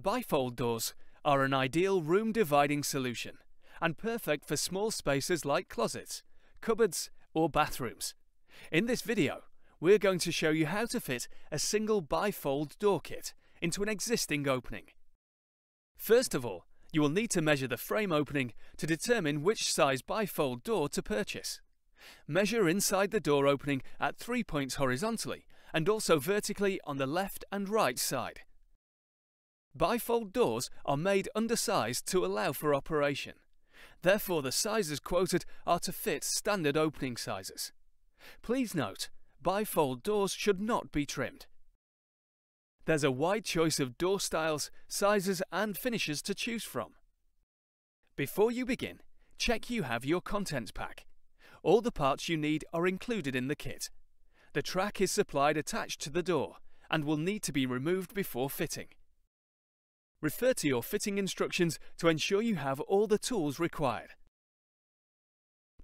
Bifold doors are an ideal room dividing solution and perfect for small spaces like closets, cupboards or bathrooms. In this video, we're going to show you how to fit a single bifold door kit into an existing opening. First of all, you will need to measure the frame opening to determine which size bifold door to purchase. Measure inside the door opening at three points horizontally and also vertically on the left and right side. Bifold doors are made undersized to allow for operation. Therefore, the sizes quoted are to fit standard opening sizes. Please note, bifold doors should not be trimmed. There's a wide choice of door styles, sizes and finishes to choose from. Before you begin, check you have your contents pack. All the parts you need are included in the kit. The track is supplied attached to the door and will need to be removed before fitting. Refer to your fitting instructions to ensure you have all the tools required.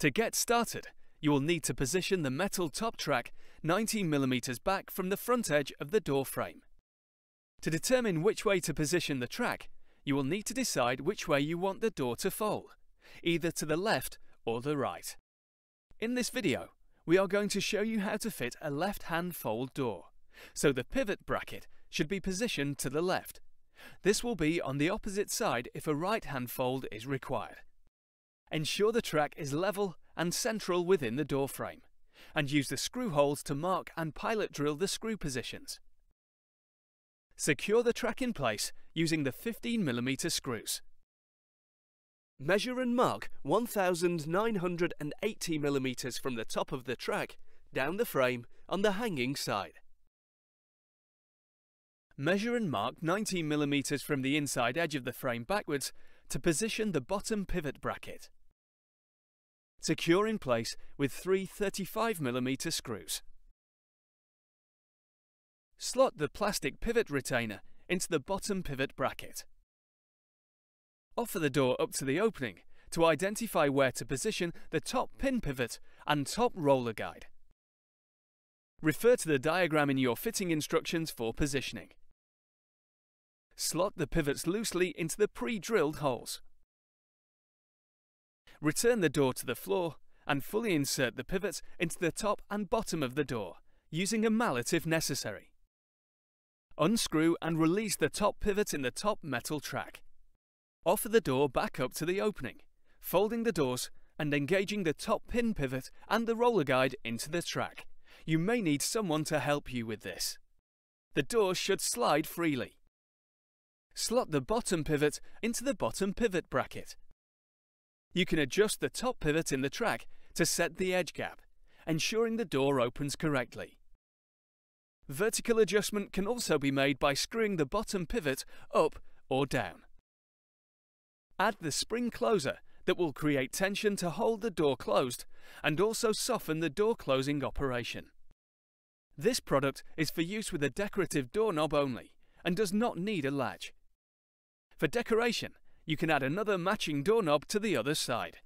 To get started, you will need to position the metal top track 19mm back from the front edge of the door frame. To determine which way to position the track, you will need to decide which way you want the door to fold, either to the left or the right. In this video, we are going to show you how to fit a left-hand fold door, so the pivot bracket should be positioned to the left this will be on the opposite side if a right-hand fold is required. Ensure the track is level and central within the door frame, and use the screw holes to mark and pilot drill the screw positions. Secure the track in place using the 15mm screws. Measure and mark 1980mm from the top of the track down the frame on the hanging side. Measure and mark 19mm from the inside edge of the frame backwards to position the bottom pivot bracket. Secure in place with three 35mm screws. Slot the plastic pivot retainer into the bottom pivot bracket. Offer the door up to the opening to identify where to position the top pin pivot and top roller guide. Refer to the diagram in your fitting instructions for positioning. Slot the pivots loosely into the pre-drilled holes. Return the door to the floor and fully insert the pivots into the top and bottom of the door, using a mallet if necessary. Unscrew and release the top pivot in the top metal track. Offer the door back up to the opening, folding the doors and engaging the top pin pivot and the roller guide into the track. You may need someone to help you with this. The door should slide freely. Slot the bottom pivot into the bottom pivot bracket. You can adjust the top pivot in the track to set the edge gap, ensuring the door opens correctly. Vertical adjustment can also be made by screwing the bottom pivot up or down. Add the spring closer that will create tension to hold the door closed and also soften the door closing operation. This product is for use with a decorative doorknob only and does not need a latch. For decoration, you can add another matching doorknob to the other side.